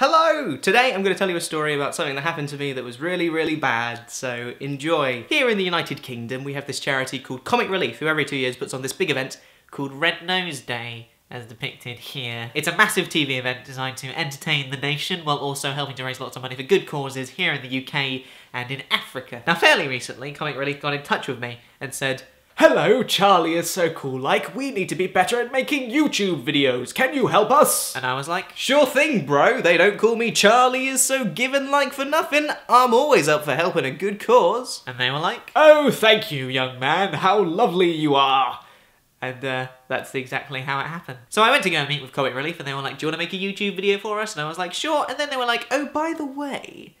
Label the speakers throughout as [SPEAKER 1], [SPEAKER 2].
[SPEAKER 1] Hello! Today I'm going to tell you a story about something that happened to me that was really, really bad, so enjoy. Here in the United Kingdom, we have this charity called Comic Relief, who every two years puts on this big event called Red Nose Day, as depicted here. It's a massive TV event designed to entertain the nation while also helping to raise lots of money for good causes here in the UK and in Africa. Now, fairly recently, Comic Relief got in touch with me and said, Hello, Charlie is so cool. Like, we need to be better at making YouTube videos. Can you help us? And I was like, sure thing, bro. They don't call me Charlie is so given like for nothing. I'm always up for helping a good cause. And they were like, oh, thank you, young man. How lovely you are. And uh, that's exactly how it happened. So I went to go and meet with Comic Relief and they were like, do you want to make a YouTube video for us? And I was like, sure. And then they were like, oh, by the way,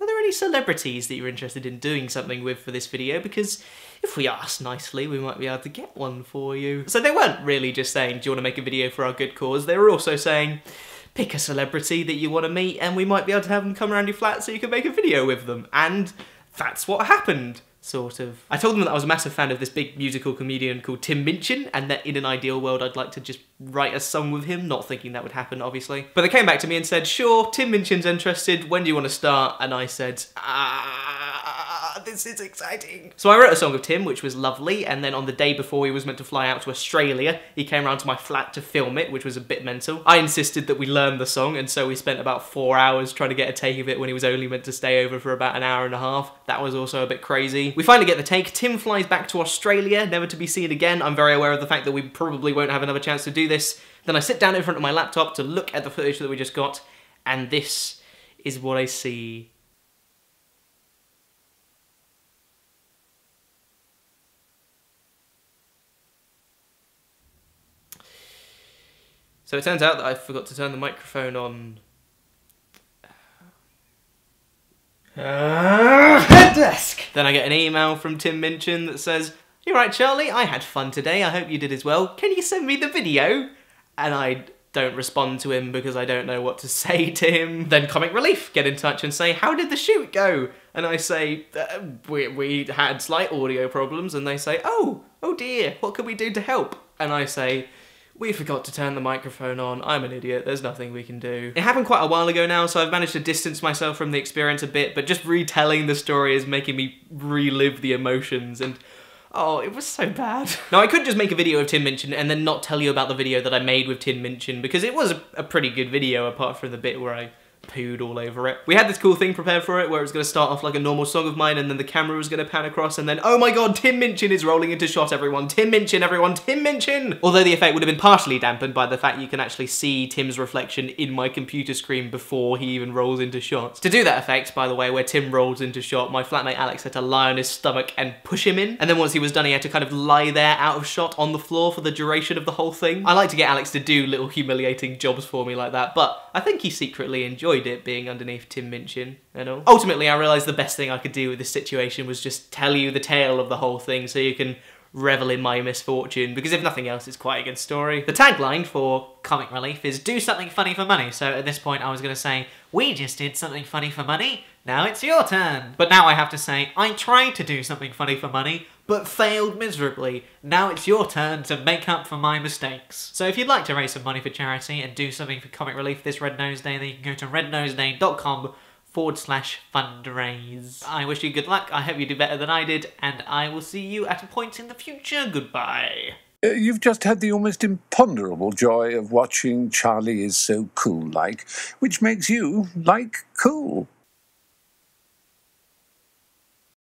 [SPEAKER 1] are there any celebrities that you're interested in doing something with for this video? Because if we ask nicely, we might be able to get one for you. So they weren't really just saying, do you want to make a video for our good cause? They were also saying, pick a celebrity that you want to meet and we might be able to have them come around your flat so you can make a video with them. And that's what happened sort of. I told them that I was a massive fan of this big musical comedian called Tim Minchin, and that in an ideal world I'd like to just write a song with him, not thinking that would happen, obviously. But they came back to me and said, sure, Tim Minchin's interested, when do you want to start? And I said, ah, this is exciting. So I wrote a song of Tim, which was lovely, and then on the day before he was meant to fly out to Australia, he came around to my flat to film it, which was a bit mental. I insisted that we learn the song, and so we spent about four hours trying to get a take of it when he was only meant to stay over for about an hour and a half. That was also a bit crazy. We finally get the take. Tim flies back to Australia, never to be seen again. I'm very aware of the fact that we probably won't have another chance to do this. Then I sit down in front of my laptop to look at the footage that we just got, and this is what I see. So it turns out that I forgot to turn the microphone on uh, desk. Then I get an email from Tim Minchin that says, You're right, Charlie, I had fun today. I hope you did as well. Can you send me the video? And I don't respond to him because I don't know what to say to him. Then Comic Relief get in touch and say, How did the shoot go? And I say, uh, we, we had slight audio problems. And they say, Oh, oh dear, what can we do to help? And I say, we forgot to turn the microphone on. I'm an idiot. There's nothing we can do. It happened quite a while ago now, so I've managed to distance myself from the experience a bit, but just retelling the story is making me relive the emotions and Oh, it was so bad. now, I could just make a video of Tim Minchin and then not tell you about the video that I made with Tim Minchin because it was a pretty good video apart from the bit where I pooed all over it. We had this cool thing prepared for it where it was to start off like a normal song of mine and then the camera was going to pan across and then, oh my god, Tim Minchin is rolling into shot, everyone. Tim Minchin, everyone. Tim Minchin! Although the effect would have been partially dampened by the fact you can actually see Tim's reflection in my computer screen before he even rolls into shot. To do that effect, by the way, where Tim rolls into shot, my flatmate Alex had to lie on his stomach and push him in. And then once he was done, he had to kind of lie there out of shot on the floor for the duration of the whole thing. I like to get Alex to do little humiliating jobs for me like that, but I think he secretly enjoyed it being underneath Tim Minchin and all. Ultimately, I realised the best thing I could do with this situation was just tell you the tale of the whole thing so you can revel in my misfortune, because if nothing else, it's quite a good story. The tagline for Comic Relief is do something funny for money, so at this point I was going to say, we just did something funny for money, now it's your turn. But now I have to say, I tried to do something funny for money, but failed miserably. Now it's your turn to make up for my mistakes. So if you'd like to raise some money for charity and do something for Comic Relief this Red Nose Day, then you can go to rednoseday.com forward slash fundraise. I wish you good luck, I hope you do better than I did, and I will see you at a point in the future. Goodbye.
[SPEAKER 2] Uh, you've just had the almost imponderable joy of watching Charlie is so cool like, which makes you like cool.